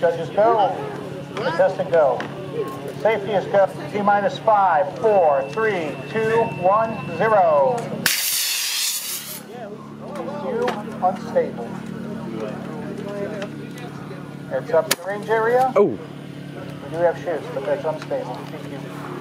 Judges go. Contestant go. Safety is go. T minus five, four, three, two, one, zero. You unstable. It's up to the range area. Oh, We do have shoots, but that's unstable. Thank you.